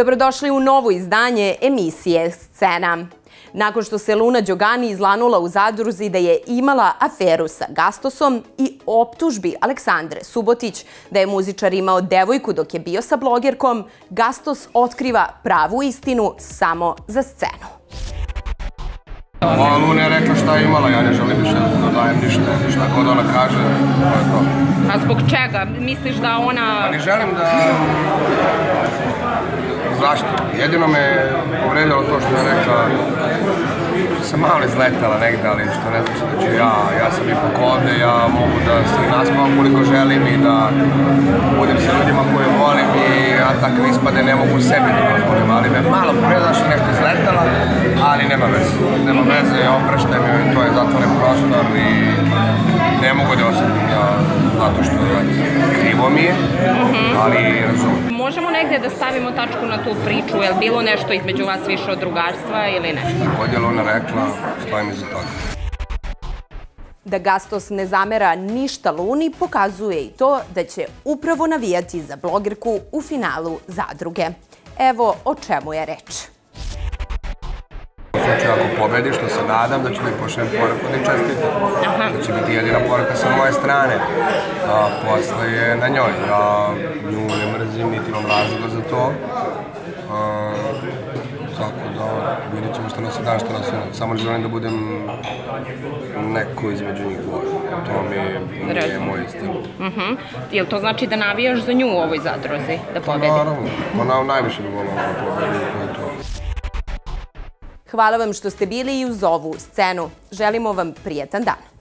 Dobrodošli u novo izdanje emisije Scena. Nakon što se Luna Đogani izlanula u zadruzi da je imala aferu sa Gastosom i optužbi Aleksandre Subotić da je muzičar imao devojku dok je bio sa blogerkom, Gastos otkriva pravu istinu samo za scenu. Ova Luna šta je imala, ja ne želim više da dajem ništa, šta god ona kaže, to je to. A zbog čega? Misliš da ona... Pa ne želim da... Zašto? Jedino me povredilo to što je rekla sam malo izletala negde, ali što ne znači da ću ja, ja sam ipak ovde, ja mogu da se naspavam koliko želim i da budem sa ljudima koje volim i ja takav ispade ne mogu sebi da dozvolim, ali me malo povredila što nešto izletala, ali nema veze. Nema veze, opraštaj mi, to je zatvoren prostor i ne mogu da osetim ja zato što krivo mi je, ali razumem. Možemo negde da stavimo tačku na tu priču, je li bilo nešto između vas više od drugarstva ili nešto? Kod je Luna rekla, stojim iza toga. Da Gastos ne zamera ništa Luni pokazuje i to da će upravo navijati za blogerku u finalu zadruge. Evo o čemu je reč. Slučaju ako pobedi, što se nadam, da ću mi pošljem poruku da čestitam. Da će biti jedina poruka sa moje strane. A posle je na njoj. Ja nju ne mrzim, niti imam razloga za to. A, tako da vidjet ćemo što nas je dan, što nas je. Samo želim da budem neko između njih dvoje. To mi nije Razumem. moj stil. Mhm. Jel to znači da navijaš za nju u ovoj zadruzi, da pobedi? Naravno, ona najviše bi volila da pobedi, je. Hvala vam što ste bili i uz ovu scenu. Želimo vam prijetan dan.